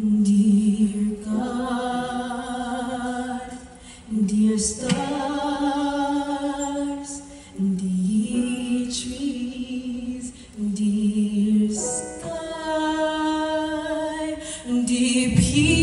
Dear God, dear stars, dear trees, dear sky, dear people.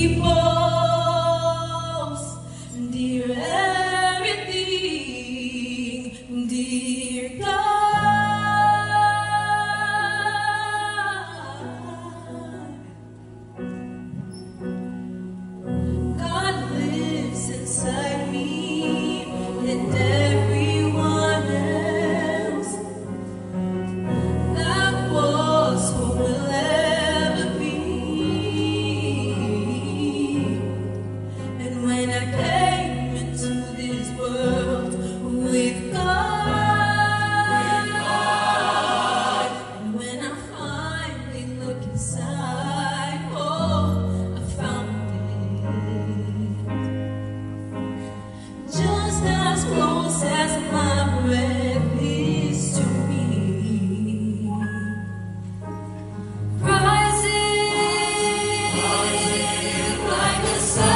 rising like the sun.